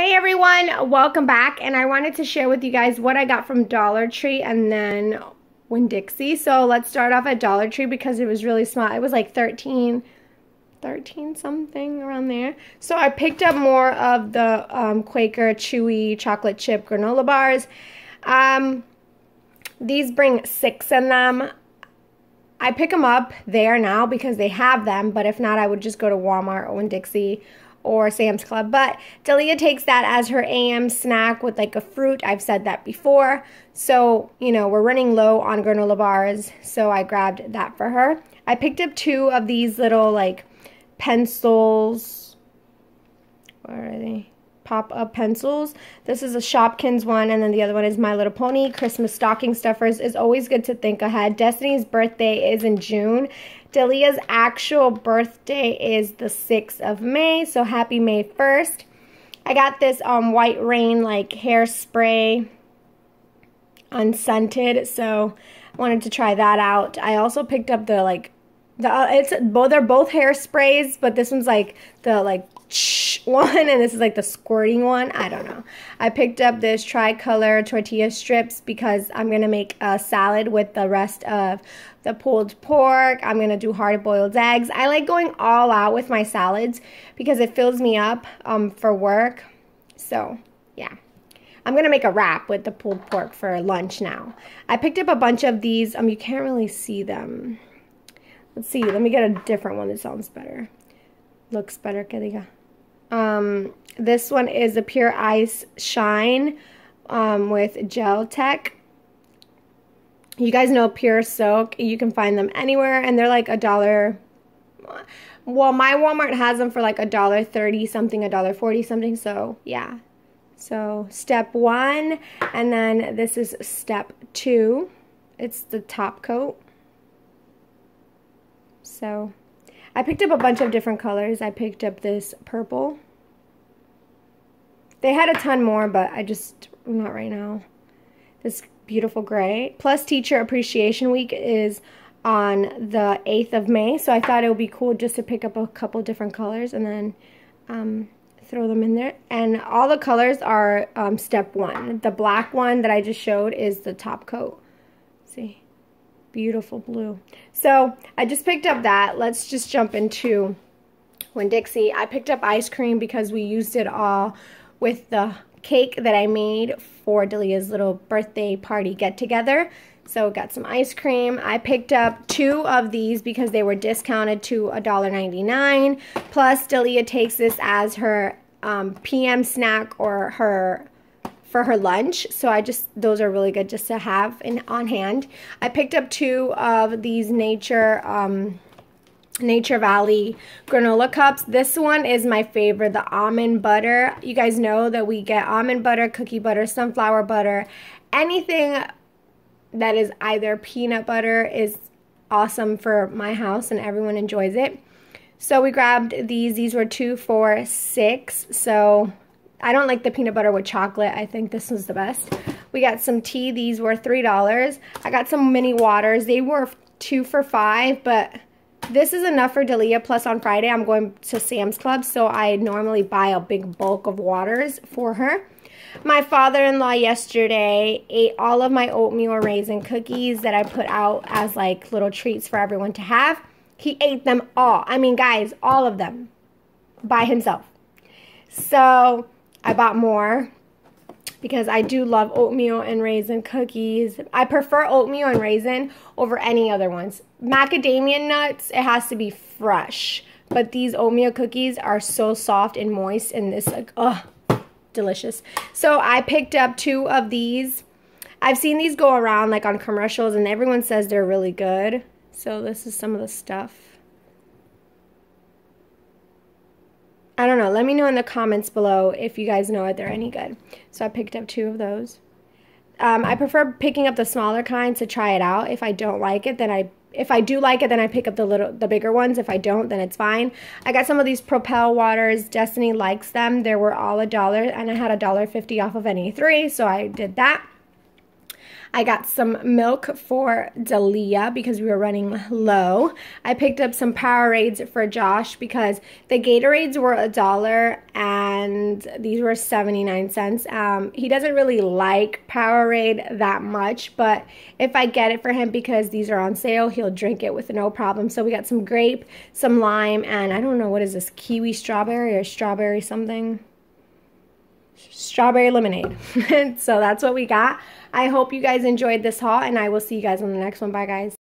Hey everyone, welcome back and I wanted to share with you guys what I got from Dollar Tree and then Winn-Dixie. So let's start off at Dollar Tree because it was really small. It was like 13 13 something around there. So I picked up more of the um, Quaker Chewy chocolate chip granola bars. Um, these bring six in them. I pick them up there now because they have them, but if not, I would just go to Walmart or Winn-Dixie or Sam's Club. But Dalia takes that as her AM snack with like a fruit. I've said that before. So, you know, we're running low on granola bars. So I grabbed that for her. I picked up two of these little like pencils. Where are they? pop-up pencils. This is a Shopkins one, and then the other one is My Little Pony. Christmas stocking stuffers is always good to think ahead. Destiny's birthday is in June. Dalia's actual birthday is the 6th of May, so happy May 1st. I got this um, White Rain like hairspray unscented, so I wanted to try that out. I also picked up the like the uh, it's both they're both hairsprays, but this one's like the like one and this is like the squirting one. I don't know. I picked up this tricolor tortilla strips because I'm going to make a salad with the rest of the pulled pork. I'm going to do hard boiled eggs. I like going all out with my salads because it fills me up um, for work. So, yeah. I'm going to make a wrap with the pulled pork for lunch now. I picked up a bunch of these. Um, You can't really see them. Let's see. Let me get a different one that sounds better. Looks better que diga. Um, this one is a Pure Ice Shine um, with Gel Tech. You guys know Pure Soak. You can find them anywhere, and they're like a dollar. Well, my Walmart has them for like a dollar thirty something, a dollar forty something. So yeah. So step one, and then this is step two. It's the top coat. So I picked up a bunch of different colors. I picked up this purple. They had a ton more, but I just, not right now. This beautiful gray. Plus Teacher Appreciation Week is on the 8th of May, so I thought it would be cool just to pick up a couple different colors and then um, throw them in there. And all the colors are um, step one. The black one that I just showed is the top coat. See? Beautiful blue. So I just picked up that. Let's just jump into Winn-Dixie. I picked up ice cream because we used it all with the cake that I made for Dalia's little birthday party get-together. So got some ice cream. I picked up two of these because they were discounted to $1.99. Plus, Dalia takes this as her um, PM snack or her for her lunch. So I just, those are really good just to have in, on hand. I picked up two of these Nature, um, Nature Valley granola cups. This one is my favorite, the almond butter. You guys know that we get almond butter, cookie butter, sunflower butter, anything that is either peanut butter is awesome for my house and everyone enjoys it. So we grabbed these. These were two for six. So I don't like the peanut butter with chocolate. I think this was the best. We got some tea. These were $3. I got some mini waters. They were two for five, but this is enough for Dalia. Plus on Friday, I'm going to Sam's Club, so I normally buy a big bulk of waters for her. My father-in-law yesterday ate all of my oatmeal raisin cookies that I put out as like little treats for everyone to have. He ate them all. I mean, guys, all of them by himself. So I bought more because I do love oatmeal and raisin cookies. I prefer oatmeal and raisin over any other ones. Macadamia nuts, it has to be fresh. But these oatmeal cookies are so soft and moist and this like, ugh, delicious. So I picked up two of these. I've seen these go around like on commercials and everyone says they're really good. So this is some of the stuff. I don't know. Let me know in the comments below if you guys know if they're any good. So I picked up two of those. Um, I prefer picking up the smaller kinds to try it out. If I don't like it, then I if I do like it, then I pick up the little the bigger ones. If I don't, then it's fine. I got some of these Propel waters. Destiny likes them. They were all a dollar, and I had a dollar fifty off of any three, so I did that. I got some milk for Dalia because we were running low. I picked up some Powerades for Josh because the Gatorades were a dollar and these were 79 cents. Um, he doesn't really like Powerade that much, but if I get it for him because these are on sale, he'll drink it with no problem. So we got some grape, some lime, and I don't know what is this, kiwi strawberry or strawberry something? Strawberry lemonade. so that's what we got. I hope you guys enjoyed this haul and I will see you guys on the next one. Bye guys.